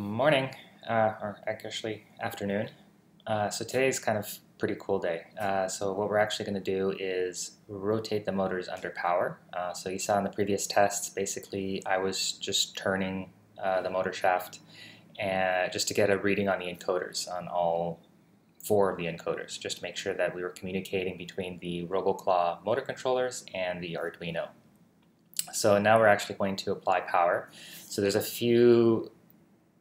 Morning, uh, or actually afternoon. Uh, so today's kind of pretty cool day. Uh, so what we're actually going to do is rotate the motors under power. Uh, so you saw in the previous tests, basically I was just turning uh, the motor shaft and just to get a reading on the encoders, on all four of the encoders, just to make sure that we were communicating between the RoboClaw motor controllers and the Arduino. So now we're actually going to apply power. So there's a few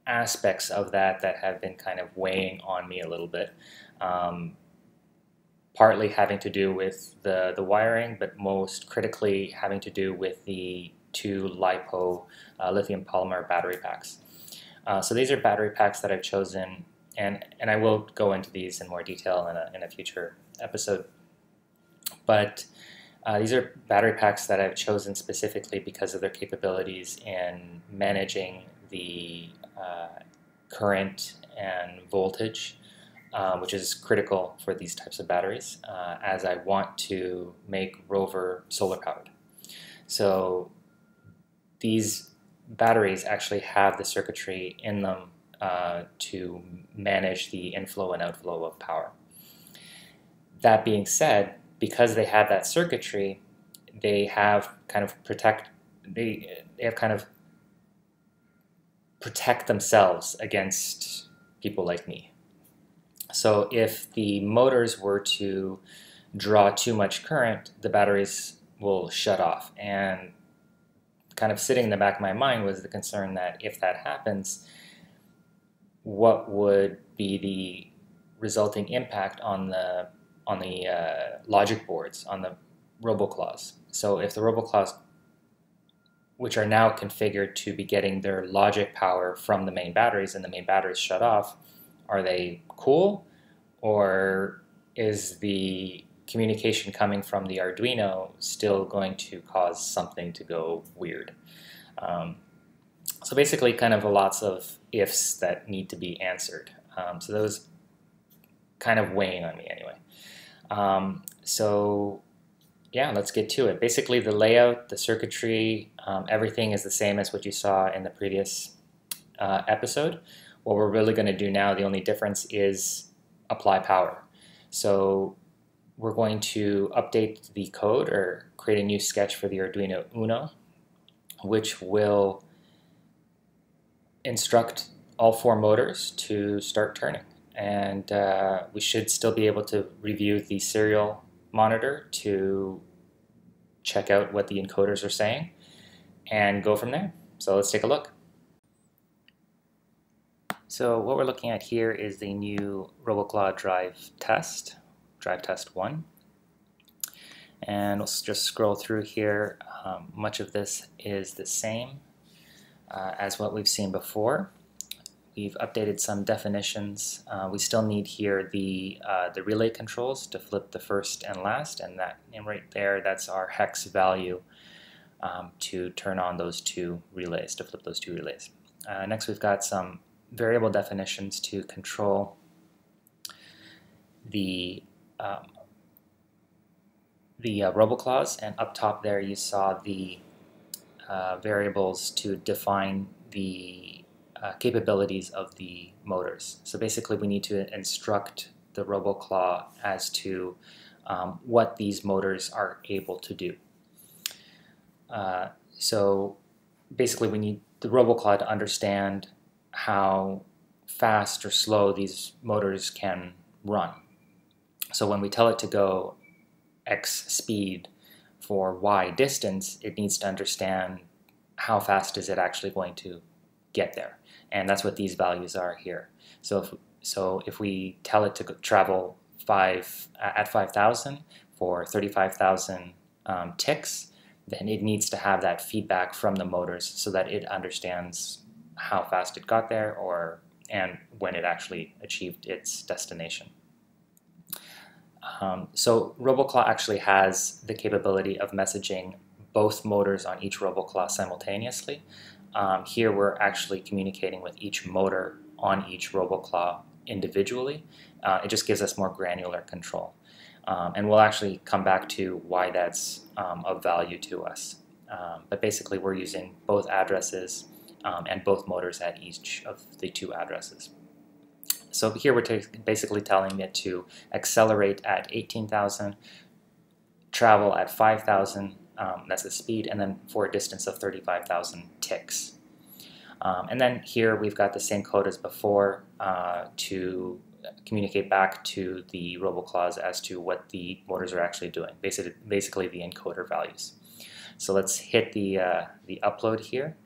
aspects of that that have been kind of weighing on me a little bit. Um, partly having to do with the, the wiring, but most critically having to do with the two LiPo uh, lithium polymer battery packs. Uh, so these are battery packs that I've chosen, and, and I will go into these in more detail in a, in a future episode. But uh, these are battery packs that I've chosen specifically because of their capabilities in managing the current and voltage, uh, which is critical for these types of batteries, uh, as I want to make Rover solar powered. So these batteries actually have the circuitry in them uh, to manage the inflow and outflow of power. That being said, because they have that circuitry, they have kind of protect they, they have kind of protect themselves against people like me. So if the motors were to draw too much current, the batteries will shut off. And kind of sitting in the back of my mind was the concern that if that happens, what would be the resulting impact on the on the uh, logic boards on the roboclaws. So if the roboclaws which are now configured to be getting their logic power from the main batteries and the main batteries shut off, are they cool? Or is the communication coming from the Arduino still going to cause something to go weird? Um, so basically kind of lots of ifs that need to be answered. Um, so those kind of weighing on me anyway. Um, so yeah, let's get to it. Basically, the layout, the circuitry, um, everything is the same as what you saw in the previous uh, episode. What we're really going to do now, the only difference is apply power. So we're going to update the code or create a new sketch for the Arduino Uno, which will instruct all four motors to start turning. And uh, we should still be able to review the serial monitor to check out what the encoders are saying and go from there. So let's take a look. So what we're looking at here is the new RoboClaw drive test, drive test 1. And let's just scroll through here. Um, much of this is the same uh, as what we've seen before. We've updated some definitions. Uh, we still need here the, uh, the relay controls to flip the first and last, and that and right there, that's our hex value um, to turn on those two relays, to flip those two relays. Uh, next, we've got some variable definitions to control the um, the uh, roboclaws, and up top there you saw the uh, variables to define the uh, capabilities of the motors. So basically we need to instruct the RoboClaw as to um, what these motors are able to do. Uh, so basically we need the RoboClaw to understand how fast or slow these motors can run. So when we tell it to go x speed for y distance, it needs to understand how fast is it actually going to get there. And that's what these values are here. So if, so if we tell it to travel five at 5,000 for 35,000 um, ticks, then it needs to have that feedback from the motors so that it understands how fast it got there or and when it actually achieved its destination. Um, so RoboClaw actually has the capability of messaging both motors on each RoboClaw simultaneously. Um, here we're actually communicating with each motor on each RoboClaw individually. Uh, it just gives us more granular control. Um, and we'll actually come back to why that's um, of value to us. Um, but basically we're using both addresses um, and both motors at each of the two addresses. So here we're basically telling it to accelerate at 18,000, travel at 5,000, um, that's the speed, and then for a distance of 35,000 ticks. Um, and then here we've got the same code as before uh, to communicate back to the roboclaws as to what the motors are actually doing, basically, basically the encoder values. So let's hit the, uh, the upload here,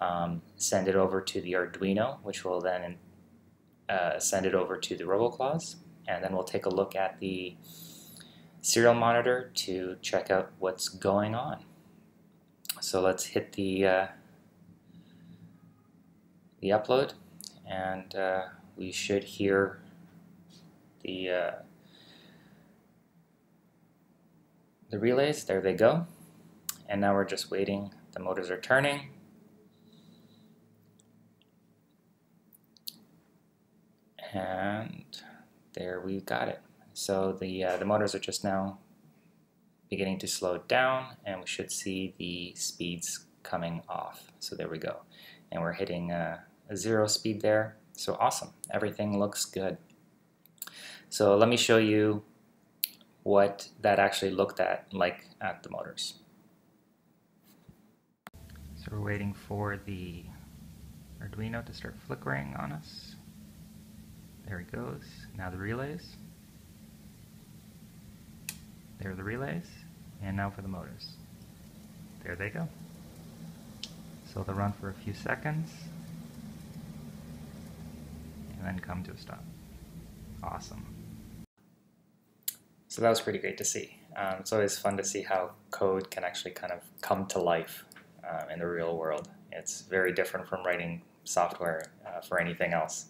um, send it over to the Arduino, which will then uh, send it over to the roboclaws, and then we'll take a look at the serial monitor to check out what's going on. So let's hit the, uh, the upload, and uh, we should hear the uh, the relays. There they go. And now we're just waiting. The motors are turning. And there we've got it. So the, uh, the motors are just now beginning to slow down and we should see the speeds coming off. So there we go. And we're hitting a, a zero speed there. So awesome. Everything looks good. So let me show you what that actually looked at like at the motors. So we're waiting for the Arduino to start flickering on us. There he goes. Now the relays. There are the relays. And now for the motors. There they go. So they'll run for a few seconds and then come to a stop. Awesome. So that was pretty great to see. Um, it's always fun to see how code can actually kind of come to life uh, in the real world. It's very different from writing software uh, for anything else.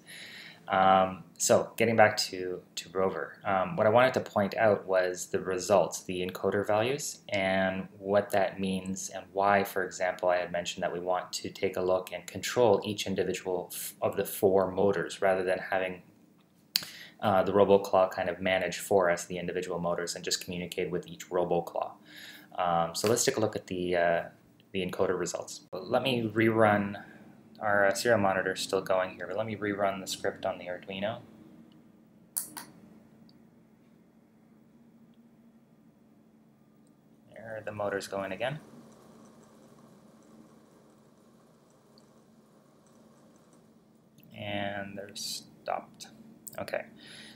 Um, so getting back to, to Rover, um, what I wanted to point out was the results, the encoder values, and what that means and why, for example, I had mentioned that we want to take a look and control each individual of the four motors rather than having uh, the RoboClaw kind of manage for us the individual motors and just communicate with each RoboClaw. Um, so let's take a look at the, uh, the encoder results. Let me rerun, our uh, serial monitor is still going here, but let me rerun the script on the Arduino. There, the motor's going again. And they're stopped. Okay,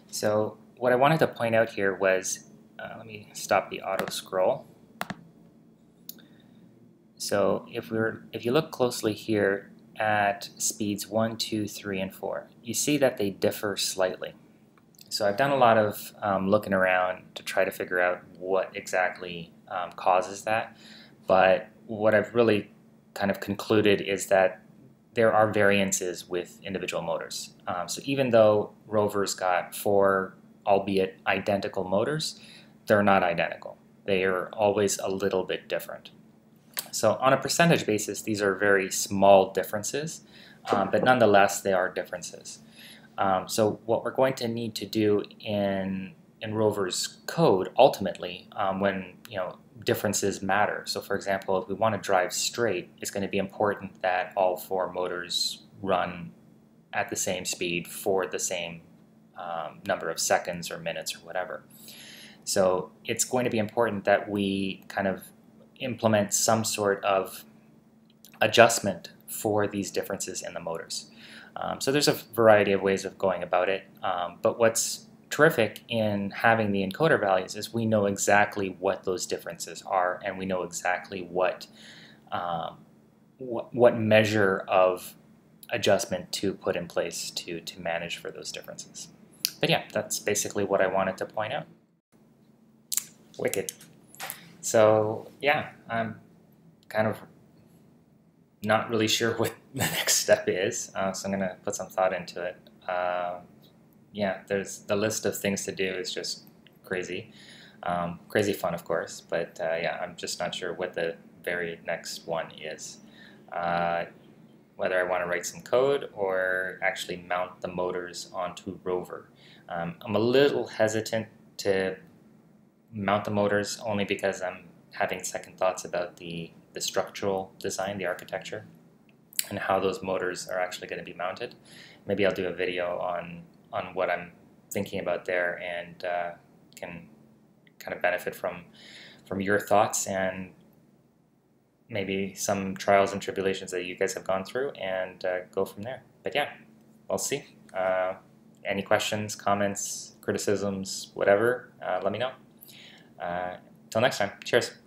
so what I wanted to point out here was, uh, let me stop the auto scroll. So if we're if you look closely here at speeds 1, 2, 3, and 4, you see that they differ slightly. So I've done a lot of um, looking around to try to figure out what exactly um, causes that, but what I've really kind of concluded is that there are variances with individual motors. Um, so even though Rover's got four, albeit identical motors, they're not identical. They are always a little bit different. So on a percentage basis, these are very small differences, um, but nonetheless, they are differences. Um, so what we're going to need to do in in Rover's code ultimately, um, when you know differences matter. So for example, if we want to drive straight, it's going to be important that all four motors run at the same speed for the same um, number of seconds or minutes or whatever. So it's going to be important that we kind of implement some sort of adjustment for these differences in the motors. Um, so there's a variety of ways of going about it, um, but what's terrific in having the encoder values is we know exactly what those differences are and we know exactly what um, what, what measure of adjustment to put in place to, to manage for those differences. But yeah, that's basically what I wanted to point out. Wicked. So yeah, I'm kind of not really sure what the next step is, uh, so I'm going to put some thought into it. Uh, yeah, there's the list of things to do is just crazy. Um, crazy fun, of course, but uh, yeah, I'm just not sure what the very next one is. Uh, whether I want to write some code or actually mount the motors onto Rover. Um, I'm a little hesitant to mount the motors only because I'm having second thoughts about the, the structural design, the architecture. and how those motors are actually going to be mounted. Maybe I'll do a video on on what I'm thinking about there and uh, can kind of benefit from from your thoughts and maybe some trials and tribulations that you guys have gone through and uh, go from there. But yeah, we'll see. Uh, any questions, comments, criticisms, whatever, uh, let me know. Uh, till next time, cheers.